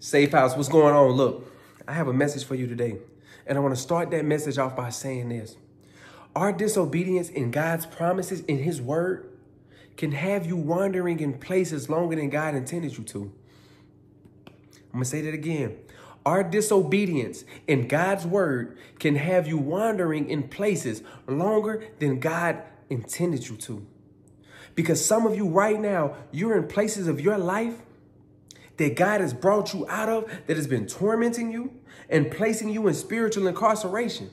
Safe House, what's going on? Look, I have a message for you today. And I want to start that message off by saying this. Our disobedience in God's promises in his word can have you wandering in places longer than God intended you to. I'm going to say that again. Our disobedience in God's word can have you wandering in places longer than God intended you to. Because some of you right now, you're in places of your life that God has brought you out of that has been tormenting you and placing you in spiritual incarceration.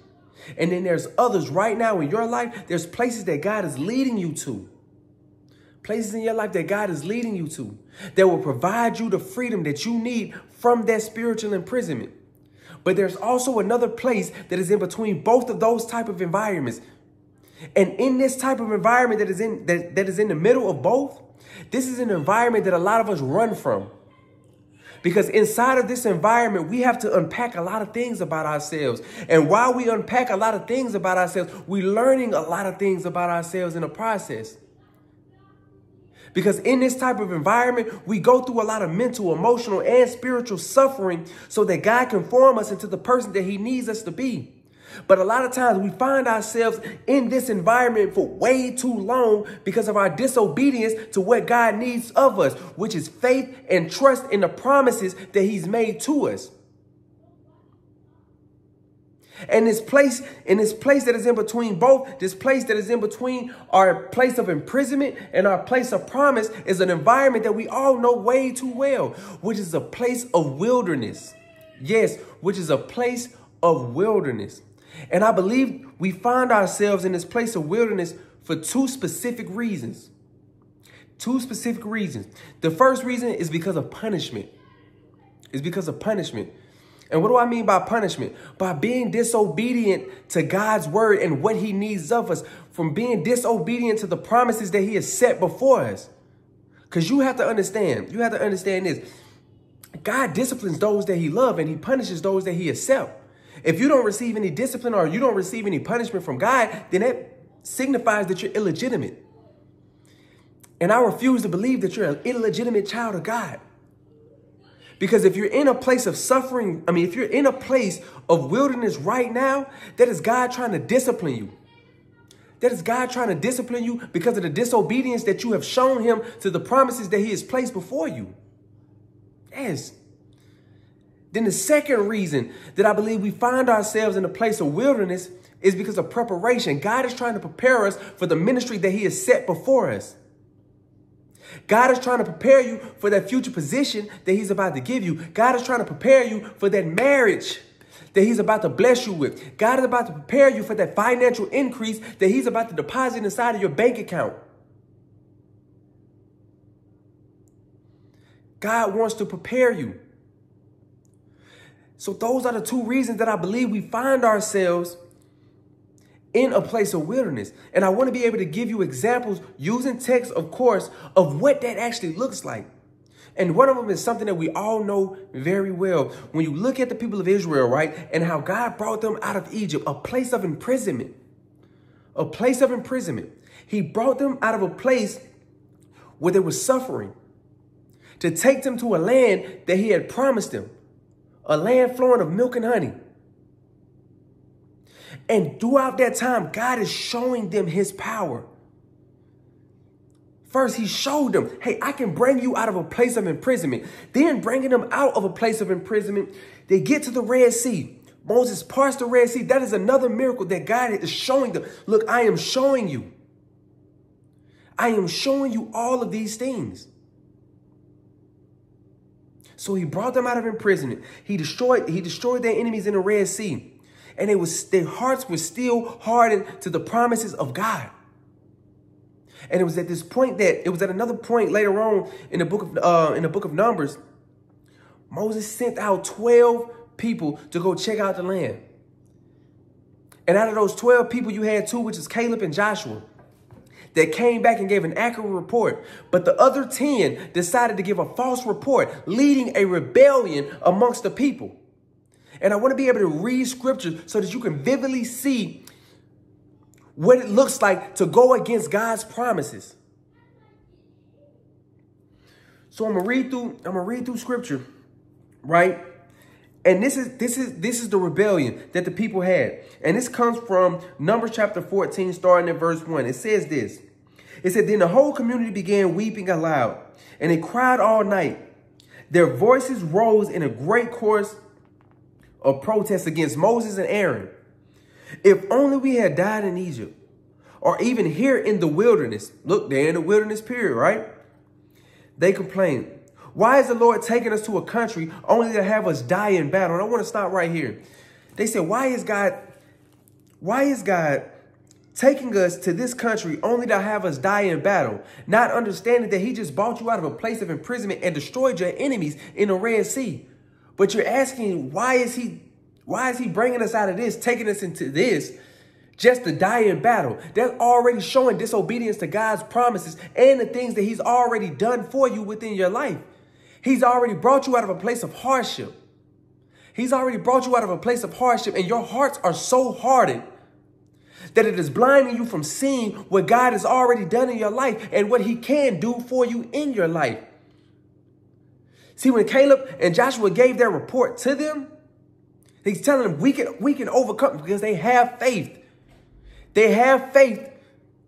And then there's others right now in your life, there's places that God is leading you to. Places in your life that God is leading you to that will provide you the freedom that you need from that spiritual imprisonment. But there's also another place that is in between both of those type of environments. And in this type of environment that is in that, that is in the middle of both, this is an environment that a lot of us run from. Because inside of this environment, we have to unpack a lot of things about ourselves. And while we unpack a lot of things about ourselves, we're learning a lot of things about ourselves in the process. Because in this type of environment, we go through a lot of mental, emotional, and spiritual suffering so that God can form us into the person that he needs us to be. But a lot of times we find ourselves in this environment for way too long because of our disobedience to what God needs of us, which is faith and trust in the promises that he's made to us. And this place, in this place that is in between both, this place that is in between our place of imprisonment and our place of promise is an environment that we all know way too well, which is a place of wilderness. Yes, which is a place of wilderness. And I believe we find ourselves in this place of wilderness for two specific reasons. Two specific reasons. The first reason is because of punishment. It's because of punishment. And what do I mean by punishment? By being disobedient to God's word and what he needs of us, from being disobedient to the promises that he has set before us. Because you have to understand, you have to understand this. God disciplines those that he loves and he punishes those that he accepts. If you don't receive any discipline or you don't receive any punishment from God, then that signifies that you're illegitimate. And I refuse to believe that you're an illegitimate child of God. Because if you're in a place of suffering, I mean, if you're in a place of wilderness right now, that is God trying to discipline you. That is God trying to discipline you because of the disobedience that you have shown him to the promises that he has placed before you. Yes. Then the second reason that I believe we find ourselves in a place of wilderness is because of preparation. God is trying to prepare us for the ministry that he has set before us. God is trying to prepare you for that future position that he's about to give you. God is trying to prepare you for that marriage that he's about to bless you with. God is about to prepare you for that financial increase that he's about to deposit inside of your bank account. God wants to prepare you. So those are the two reasons that I believe we find ourselves in a place of wilderness. And I want to be able to give you examples using text, of course, of what that actually looks like. And one of them is something that we all know very well. When you look at the people of Israel, right, and how God brought them out of Egypt, a place of imprisonment, a place of imprisonment. He brought them out of a place where they were suffering to take them to a land that he had promised them a land flowing of milk and honey. And throughout that time, God is showing them his power. First, he showed them, hey, I can bring you out of a place of imprisonment. Then bringing them out of a place of imprisonment, they get to the Red Sea. Moses parts the Red Sea. That is another miracle that God is showing them. Look, I am showing you. I am showing you all of these things. So he brought them out of imprisonment. He destroyed, he destroyed their enemies in the Red Sea. And it was their hearts were still hardened to the promises of God. And it was at this point that it was at another point later on in the book of uh, in the book of Numbers, Moses sent out 12 people to go check out the land. And out of those 12 people, you had two, which is Caleb and Joshua that came back and gave an accurate report. But the other 10 decided to give a false report, leading a rebellion amongst the people. And I want to be able to read scripture so that you can vividly see what it looks like to go against God's promises. So I'm gonna read through, I'm gonna read through scripture right? And this is this is this is the rebellion that the people had. And this comes from Numbers chapter 14, starting at verse 1. It says this. It said, Then the whole community began weeping aloud, and they cried all night. Their voices rose in a great chorus of protest against Moses and Aaron. If only we had died in Egypt, or even here in the wilderness. Look, they're in the wilderness period, right? They complained. Why is the Lord taking us to a country only to have us die in battle? And I want to stop right here. They said, why is God, why is God taking us to this country only to have us die in battle, not understanding that he just brought you out of a place of imprisonment and destroyed your enemies in the Red Sea. But you're asking, why is he, why is he bringing us out of this, taking us into this, just to die in battle? That's already showing disobedience to God's promises and the things that he's already done for you within your life. He's already brought you out of a place of hardship. He's already brought you out of a place of hardship and your hearts are so hardened that it is blinding you from seeing what God has already done in your life and what he can do for you in your life. See, when Caleb and Joshua gave their report to them, he's telling them we can, we can overcome because they have faith. They have faith.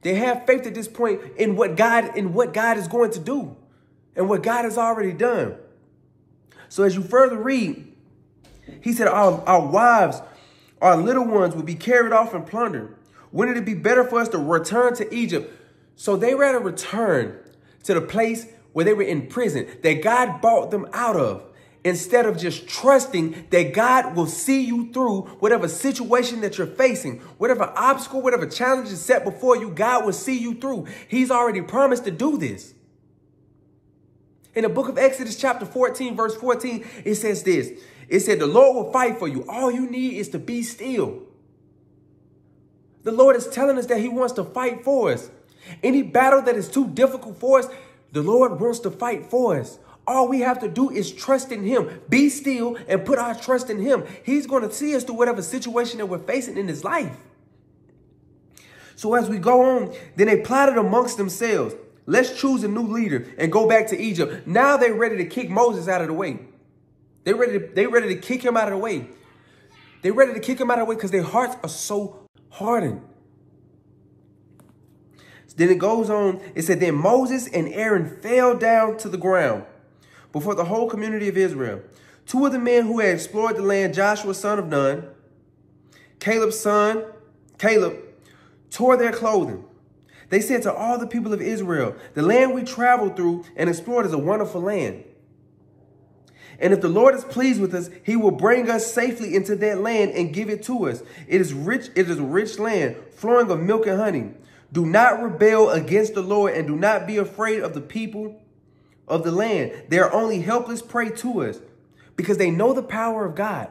They have faith at this point in what God in what God is going to do and what God has already done. So as you further read, he said, our, our wives, our little ones will be carried off and plundered. Wouldn't it be better for us to return to Egypt? So they rather return to the place where they were in prison that God bought them out of instead of just trusting that God will see you through whatever situation that you're facing, whatever obstacle, whatever challenge is set before you, God will see you through. He's already promised to do this. In the book of Exodus, chapter 14, verse 14, it says this. It said, the Lord will fight for you. All you need is to be still. The Lord is telling us that he wants to fight for us. Any battle that is too difficult for us, the Lord wants to fight for us. All we have to do is trust in him. Be still and put our trust in him. He's going to see us through whatever situation that we're facing in this life. So as we go on, then they plotted amongst themselves. Let's choose a new leader and go back to Egypt. Now they're ready to kick Moses out of the way. They're ready to, they're ready to kick him out of the way. They're ready to kick him out of the way because their hearts are so hardened. Then it goes on. It said, Then Moses and Aaron fell down to the ground before the whole community of Israel. Two of the men who had explored the land, Joshua, son of Nun, Caleb's son, Caleb, tore their clothing. They said to all the people of Israel, the land we traveled through and explored is a wonderful land. And if the Lord is pleased with us, he will bring us safely into that land and give it to us. It is rich, it is a rich land, flowing of milk and honey. Do not rebel against the Lord and do not be afraid of the people of the land. They are only helpless prey to us because they know the power of God.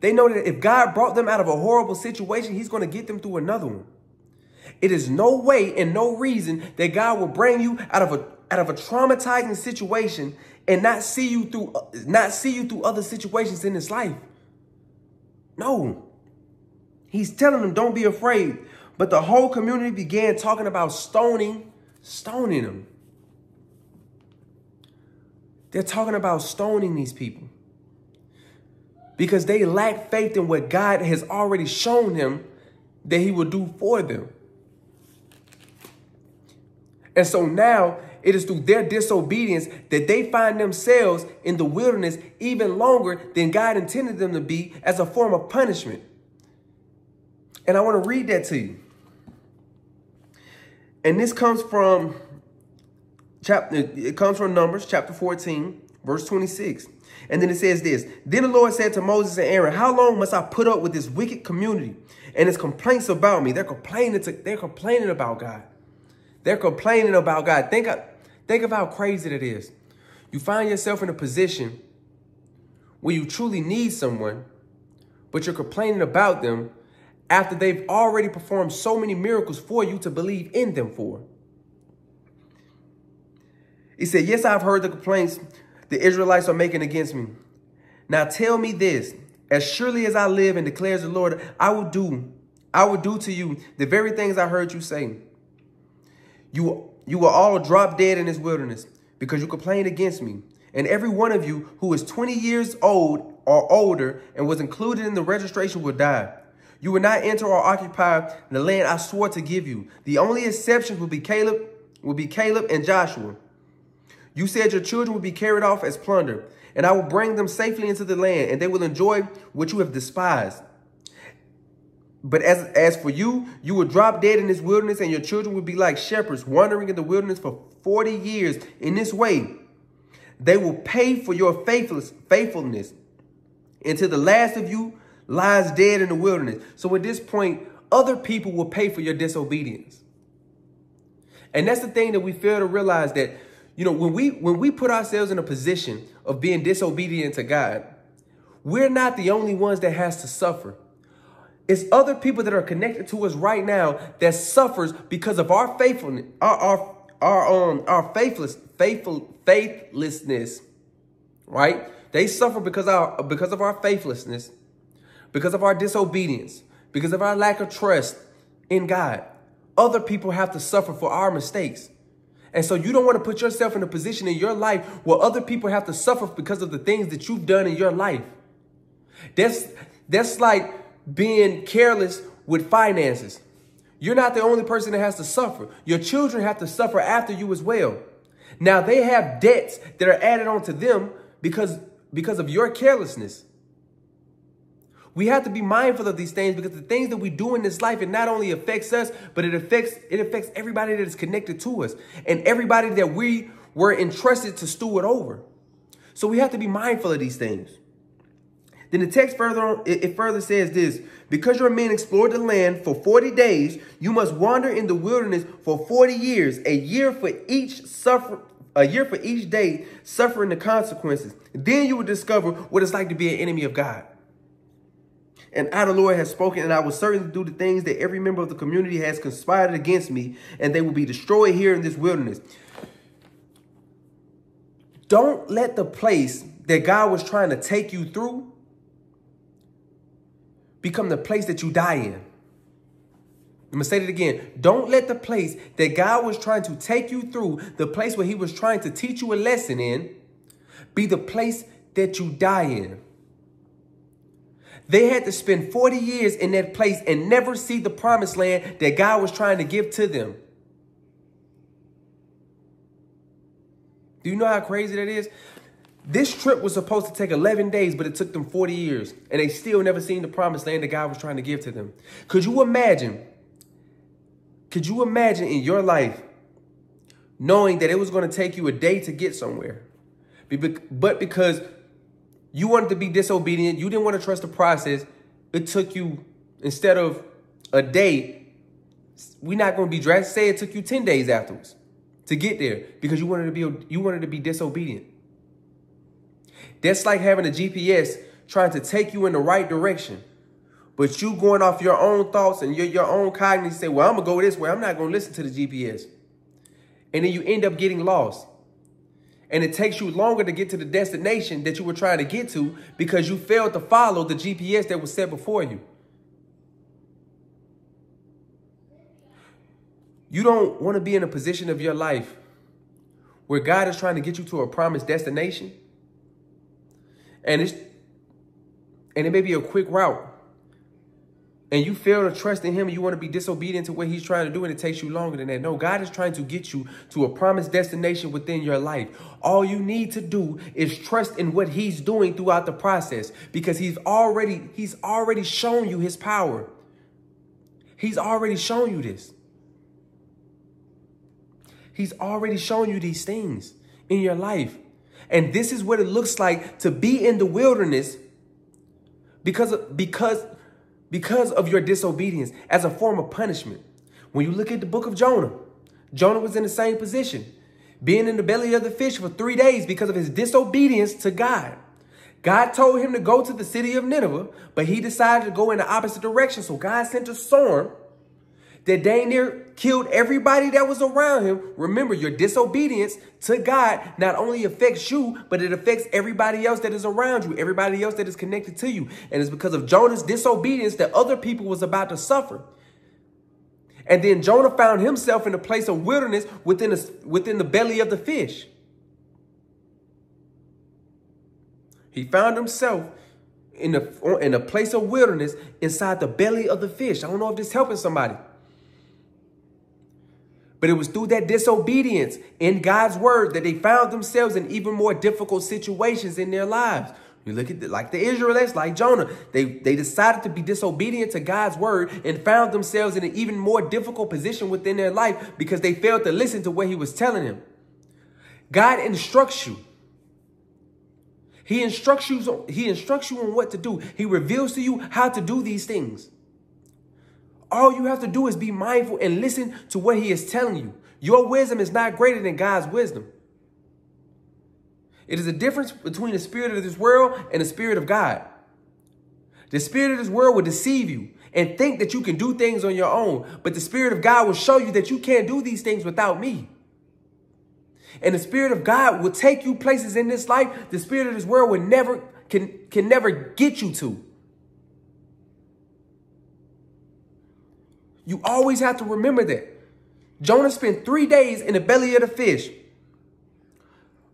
They know that if God brought them out of a horrible situation, he's going to get them through another one. It is no way and no reason that God will bring you out of a out of a traumatizing situation and not see you through uh, not see you through other situations in this life. No. He's telling them don't be afraid. But the whole community began talking about stoning, stoning them. They're talking about stoning these people because they lack faith in what God has already shown them that he will do for them. And so now it is through their disobedience that they find themselves in the wilderness even longer than God intended them to be as a form of punishment. And I want to read that to you. And this comes from chapter it comes from Numbers chapter 14, verse 26. And then it says this, Then the Lord said to Moses and Aaron, How long must I put up with this wicked community and its complaints about me? They're complaining to, they're complaining about God. They're complaining about God. Think think of how crazy that is. You find yourself in a position where you truly need someone, but you're complaining about them after they've already performed so many miracles for you to believe in them for. He said, Yes, I've heard the complaints the Israelites are making against me. Now tell me this, as surely as I live and declares the Lord, I will do, I will do to you the very things I heard you say. You, you will all drop dead in this wilderness because you complained against me. And every one of you who is 20 years old or older and was included in the registration will die. You will not enter or occupy the land I swore to give you. The only exceptions will be Caleb, will be Caleb and Joshua. You said your children will be carried off as plunder, and I will bring them safely into the land, and they will enjoy what you have despised. But as, as for you, you will drop dead in this wilderness, and your children will be like shepherds wandering in the wilderness for 40 years. In this way, they will pay for your faithless, faithfulness until the last of you lies dead in the wilderness. So at this point, other people will pay for your disobedience. And that's the thing that we fail to realize that, you know, when we when we put ourselves in a position of being disobedient to God, we're not the only ones that has to suffer. It's other people that are connected to us right now that suffers because of our faithfulness, our our our um our faithless faithful faithlessness, right? They suffer because our because of our faithlessness, because of our disobedience, because of our lack of trust in God. Other people have to suffer for our mistakes. And so you don't want to put yourself in a position in your life where other people have to suffer because of the things that you've done in your life. That's that's like being careless with finances. You're not the only person that has to suffer. Your children have to suffer after you as well. Now they have debts that are added onto them because, because of your carelessness. We have to be mindful of these things because the things that we do in this life, it not only affects us, but it affects it affects everybody that is connected to us and everybody that we were entrusted to steward over. So we have to be mindful of these things. Then the text further it, further says this, because your men explored the land for 40 days, you must wander in the wilderness for 40 years, a year for each suffer, a year for each day, suffering the consequences. Then you will discover what it's like to be an enemy of God. And I, the Lord, has spoken, and I will certainly do the things that every member of the community has conspired against me, and they will be destroyed here in this wilderness. Don't let the place that God was trying to take you through become the place that you die in. I'm going to say it again. Don't let the place that God was trying to take you through, the place where he was trying to teach you a lesson in, be the place that you die in. They had to spend 40 years in that place and never see the promised land that God was trying to give to them. Do you know how crazy that is? This trip was supposed to take 11 days, but it took them 40 years. And they still never seen the promised land that God was trying to give to them. Could you imagine? Could you imagine in your life knowing that it was going to take you a day to get somewhere? But because you wanted to be disobedient, you didn't want to trust the process, it took you, instead of a day, we're not going to be dressed. Say it took you 10 days afterwards to get there because you wanted to be you wanted to be disobedient. That's like having a GPS trying to take you in the right direction. But you going off your own thoughts and your, your own cognitive say, well, I'm going to go this way. I'm not going to listen to the GPS. And then you end up getting lost. And it takes you longer to get to the destination that you were trying to get to because you failed to follow the GPS that was set before you. You don't want to be in a position of your life where God is trying to get you to a promised destination and it's and it may be a quick route and you fail to trust in him and you want to be disobedient to what he's trying to do and it takes you longer than that. No, God is trying to get you to a promised destination within your life. All you need to do is trust in what he's doing throughout the process because he's already he's already shown you his power. He's already shown you this. He's already shown you these things in your life. And this is what it looks like to be in the wilderness because of, because, because of your disobedience as a form of punishment. When you look at the book of Jonah, Jonah was in the same position, being in the belly of the fish for three days because of his disobedience to God. God told him to go to the city of Nineveh, but he decided to go in the opposite direction. So God sent a storm that dang near killed everybody that was around him. Remember, your disobedience to God not only affects you, but it affects everybody else that is around you, everybody else that is connected to you. And it's because of Jonah's disobedience that other people was about to suffer. And then Jonah found himself in a place of wilderness within, a, within the belly of the fish. He found himself in a, in a place of wilderness inside the belly of the fish. I don't know if this is helping somebody. But it was through that disobedience in God's word that they found themselves in even more difficult situations in their lives. You look at the, like the Israelites, like Jonah, they, they decided to be disobedient to God's word and found themselves in an even more difficult position within their life because they failed to listen to what he was telling them. God instructs you. He instructs you, he instructs you on what to do. He reveals to you how to do these things. All you have to do is be mindful and listen to what he is telling you. Your wisdom is not greater than God's wisdom. It is a difference between the spirit of this world and the spirit of God. The spirit of this world will deceive you and think that you can do things on your own, but the spirit of God will show you that you can't do these things without me. And the spirit of God will take you places in this life the spirit of this world will never can can never get you to. You always have to remember that. Jonah spent three days in the belly of the fish,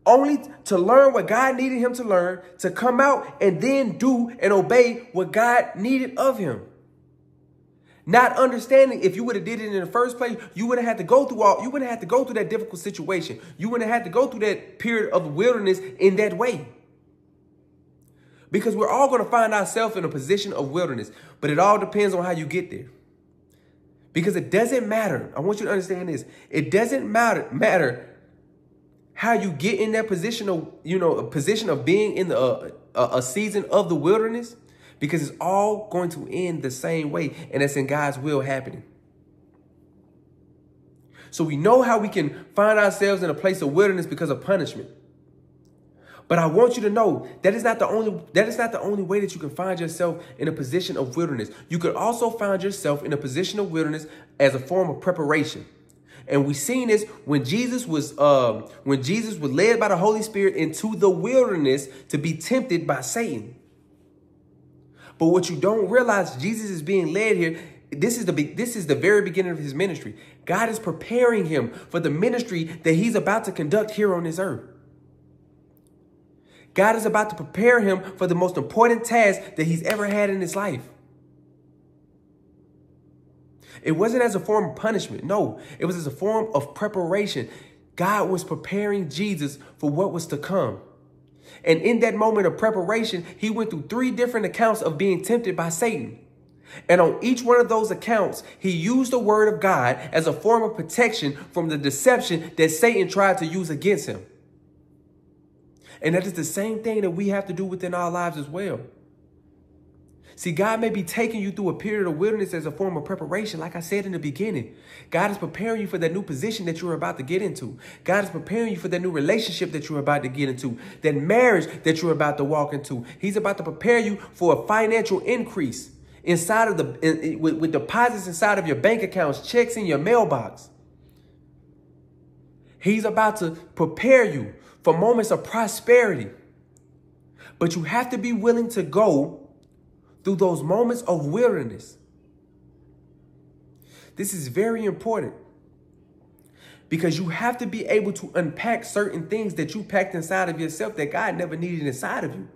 only to learn what God needed him to learn, to come out and then do and obey what God needed of him. Not understanding if you would have did it in the first place, you wouldn't have to go through all, you wouldn't have to go through that difficult situation. You wouldn't have had to go through that period of wilderness in that way. Because we're all going to find ourselves in a position of wilderness, but it all depends on how you get there. Because it doesn't matter. I want you to understand this. It doesn't matter matter how you get in that position of, you know, a position of being in the uh, a, a season of the wilderness because it's all going to end the same way and it's in God's will happening. So we know how we can find ourselves in a place of wilderness because of punishment. But I want you to know that is not the only that is not the only way that you can find yourself in a position of wilderness. You could also find yourself in a position of wilderness as a form of preparation. And we've seen this when Jesus was um, when Jesus was led by the Holy Spirit into the wilderness to be tempted by Satan. But what you don't realize, Jesus is being led here. This is the this is the very beginning of his ministry. God is preparing him for the ministry that he's about to conduct here on this earth. God is about to prepare him for the most important task that he's ever had in his life. It wasn't as a form of punishment. No, it was as a form of preparation. God was preparing Jesus for what was to come. And in that moment of preparation, he went through three different accounts of being tempted by Satan. And on each one of those accounts, he used the word of God as a form of protection from the deception that Satan tried to use against him. And that is the same thing that we have to do within our lives as well. See, God may be taking you through a period of wilderness as a form of preparation, like I said in the beginning. God is preparing you for that new position that you're about to get into. God is preparing you for that new relationship that you're about to get into, that marriage that you're about to walk into. He's about to prepare you for a financial increase inside of the in, in, with, with deposits inside of your bank accounts, checks in your mailbox. He's about to prepare you for moments of prosperity. But you have to be willing to go through those moments of wilderness. This is very important because you have to be able to unpack certain things that you packed inside of yourself that God never needed inside of you.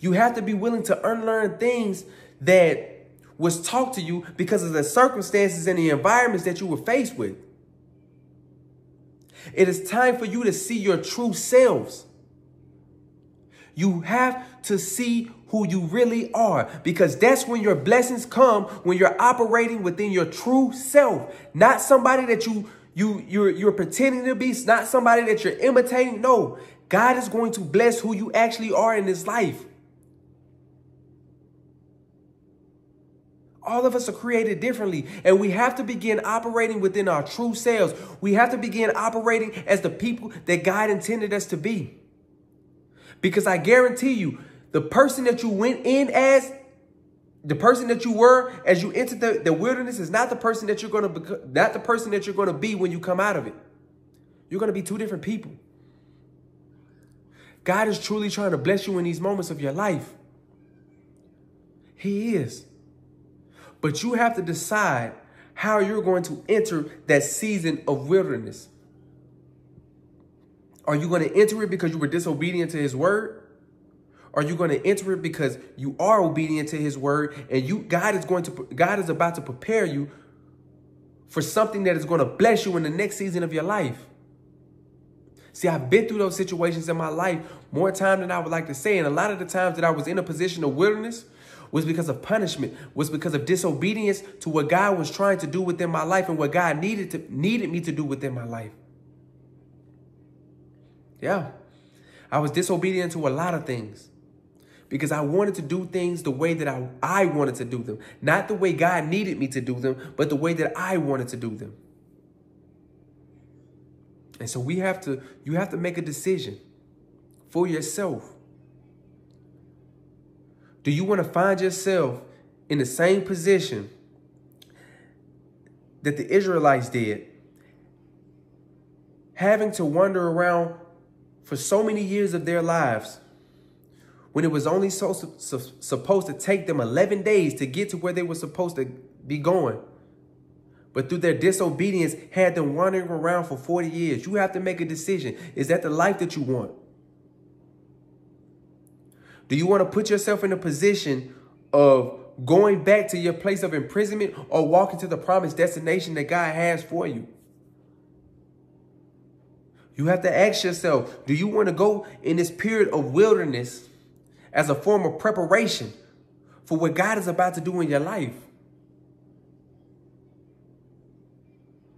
You have to be willing to unlearn things that was taught to you because of the circumstances and the environments that you were faced with. It is time for you to see your true selves. You have to see who you really are because that's when your blessings come when you're operating within your true self, not somebody that you you you're you're pretending to be, not somebody that you're imitating. No, God is going to bless who you actually are in this life. All of us are created differently, and we have to begin operating within our true selves. We have to begin operating as the people that God intended us to be. Because I guarantee you, the person that you went in as, the person that you were as you entered the, the wilderness is not the person that you're going to not the person that you're going to be when you come out of it. You're going to be two different people. God is truly trying to bless you in these moments of your life. He is. But you have to decide how you're going to enter that season of wilderness. Are you going to enter it because you were disobedient to his word? are you going to enter it because you are obedient to his word and you God is going to God is about to prepare you for something that is going to bless you in the next season of your life. See, I've been through those situations in my life more time than I would like to say. And a lot of the times that I was in a position of wilderness was because of punishment, was because of disobedience to what God was trying to do within my life and what God needed to needed me to do within my life. Yeah. I was disobedient to a lot of things because I wanted to do things the way that I, I wanted to do them. Not the way God needed me to do them, but the way that I wanted to do them. And so we have to, you have to make a decision for yourself. Do you want to find yourself in the same position that the Israelites did? Having to wander around for so many years of their lives when it was only so, so, supposed to take them 11 days to get to where they were supposed to be going. But through their disobedience, had them wandering around for 40 years. You have to make a decision. Is that the life that you want? Do you want to put yourself in a position of going back to your place of imprisonment or walking to the promised destination that God has for you? You have to ask yourself, do you want to go in this period of wilderness as a form of preparation for what God is about to do in your life.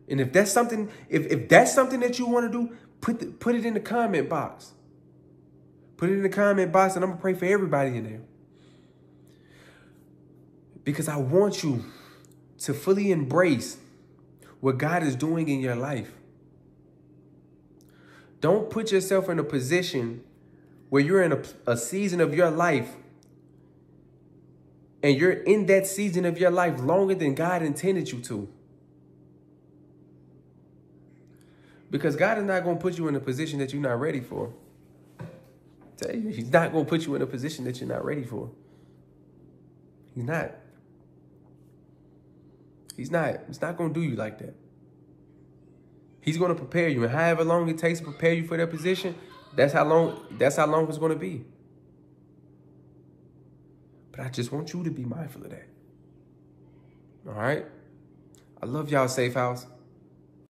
And if that's something, if, if that's something that you want to do, put the, put it in the comment box. Put it in the comment box, and I'm gonna pray for everybody in there. Because I want you to fully embrace what God is doing in your life. Don't put yourself in a position where you're in a, a season of your life and you're in that season of your life longer than God intended you to. Because God is not going to put you in a position that you're not ready for. Tell you, He's not going to put you in a position that you're not ready for. He's not. He's not. He's not going to do you like that. He's going to prepare you. And however long it takes to prepare you for that position, that's how long that's how long it's going to be. But I just want you to be mindful of that. All right? I love y'all, Safe House.